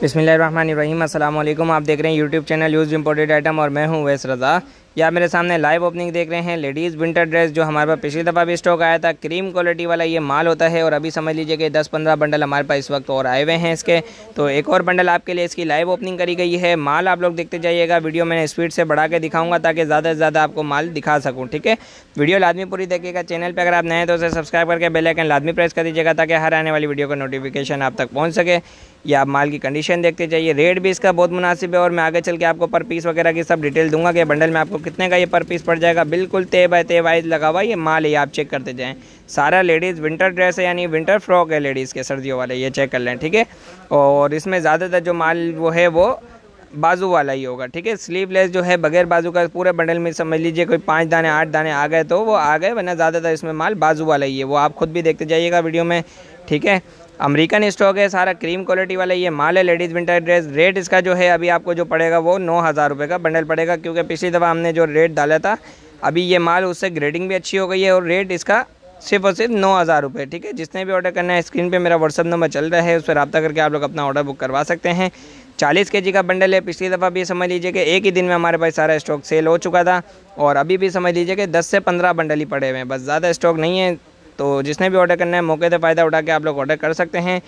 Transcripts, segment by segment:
बिसमीम अल्लाम आप देख रहे हैं YouTube channel use imported item और मैं हूँ वैस रज़ा। या मेरे सामने लाइव ओपनिंग देख रहे हैं लेडीज़ विंटर ड्रेस जो हमारे पास पिछली दफ़ा भी स्टॉक आया था क्रीम क्वालिटी वाला ये माल होता है और अभी समझ लीजिए कि 10-15 बंडल हमारे पास इस वक्त और आए हुए हैं इसके। तो एक और बंडल आपके लिए इसकी लाइव ओपनिंग करी गई है, माल आप लोग देखते जाइएगा वीडियो मैंने स्पीड से बढ़ा के दिखाऊँगा ताकि ज़्यादा से ज़्यादा आपको माल दिखा सकूँ, ठीक है? वीडियो लाजमी पूरी देखिएगा चैनल पर अगर आप नए तो उसे सब्सक्राइब करके बेलाइकन लादमी प्रेस कर दीजिएगा ताकि हर आने वाली वीडियो का नोटिफिकेशन आप तक पहुँच सके। या आप माल की कंडीशन देखते जाइए रेट भी इसका बहुत मुनासिब है और मैं आगे चल के आपको पर पीस वगैरह की सब डिटेल दूँगा कि बंडल में आपको कितने का ये पर पीस पड़ जाएगा? बिल्कुल ते बाय ते वाइज लगा हुआ ये माल ही आप चेक करते जाएँ। सारा लेडीज़ विंटर ड्रेस है, यानी विंटर फ्रॉक है लेडीज़ के, सर्दियों वाले, ये चेक कर लें, ठीक है? और इसमें ज़्यादातर जो माल वो है, वो बाजू वाला ही होगा, ठीक है? स्लीवलेस जो है, बगैर बाजू का, पूरे बंडल में समझ लीजिए कोई पाँच दाने, आठ दाने आ गए तो वो आ गए, वरना ज़्यादातर इसमें माल बाजू वाला ही है, वो आप खुद भी देखते जाइएगा वीडियो में, ठीक है? अमेरिकन स्टॉक है, सारा क्रीम क्वालिटी वाला ये माल है लेडीज़ विंटर ड्रेस रेट इसका जो है, अभी आपको जो पड़ेगा वो नौ हज़ार रुपये का बंडल पड़ेगा, क्योंकि पिछली दफ़ा हमने जो रेट डाला था, अभी ये माल उससे ग्रेडिंग भी अच्छी हो गई है और रेट इसका सिर्फ़ और सिर्फ़ नौ हज़ार रुपये ठीक है? जिसने भी ऑर्डर करना है स्क्रीन पे मेरा व्हाट्सअप नंबर चल रहा है, उस पर रब्ता करके आप लोग अपना ऑर्डर बुक करवा सकते हैं। चालीस के का बंडल है, पिछली दफ़ा भी समझ लीजिए कि एक ही दिन में हमारे पास सारा स्टॉक सेल हो चुका था, और अभी भी समझ लीजिए कि दस से पंद्रह बंडल ही पड़े हुए हैं। बस ज़्यादा स्टॉक नहीं है तो जिसने भी ऑर्डर करना है, मौके से फ़ायदा उठा के आप लोग ऑर्डर कर सकते हैं।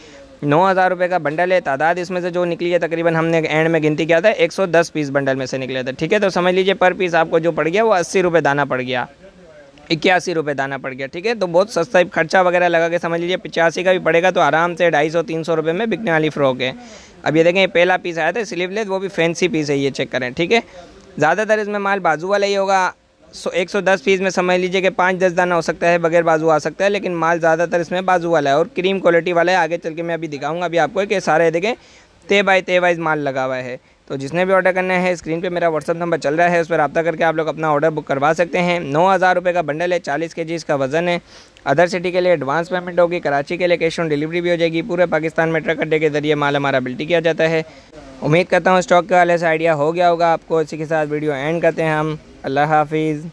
नौ हज़ार रुपये का बंडल है, तादाद इसमें से जो निकली है, तकरीबन हमने एंड में गिनती किया था 110 पीस बंडल में से निकले थे, ठीक है? तो समझ लीजिए पर पीस आपको जो पड़ गया, वो अस्सी रुपये दाना पड़ गया। इक्यासी रुपये दाना पड़ गया, ठीक है? तो बहुत सस्ता खर्चा वगैरह लगा के समझ लीजिए, पचासी का भी पड़ेगा तो आराम से ढाई सौ, तीन सौ रुपये में बिकने वाली फ़्रॉक है। अब ये देखें, ये पहला पीस आया था, स्लीवलेस, वो भी फैंसी पीस है, ये चेक करें, ठीक है? ज़्यादातर इसमें माल बाजू वाला ही होगा, सो, एक सौ दस पीस में समझ लीजिए कि पाँच, दस दाना हो सकता है, बगैर बाजू आ सकता है, लेकिन माल ज़्यादातर इसमें बाजू वाला है। और क्रीम क्वालिटी वाला है, आगे चल के मैं अभी दिखाऊँगा अभी आपको कि सारे देखें, ते बाई ते वाइज माल लगा हुआ है। तो जिसने भी ऑर्डर करना है स्क्रीन पे मेरा व्हाट्सअप नंबर चल रहा है, उस पर रब्ता करके आप लोग अपना ऑर्डर बुक करवा सकते हैं। नौ हज़ार रुपये का बंडल है, चालीस के जी इसका वज़न है। अदर सिटी के लिए एडवांस पेमेंट होगी, कराची के लिए कैश ऑन डिलीवरी भी हो जाएगी। पूरे पाकिस्तान में ट्रक अड्डे के ज़रिए माल हमारा बिल्टी किया जाता है। उम्मीद करता हूँ स्टॉक के वाले से आइडिया हो गया होगा आपको। इसी के साथ वीडियो एंड करते हैं हम। अल्लाह हाफिज़।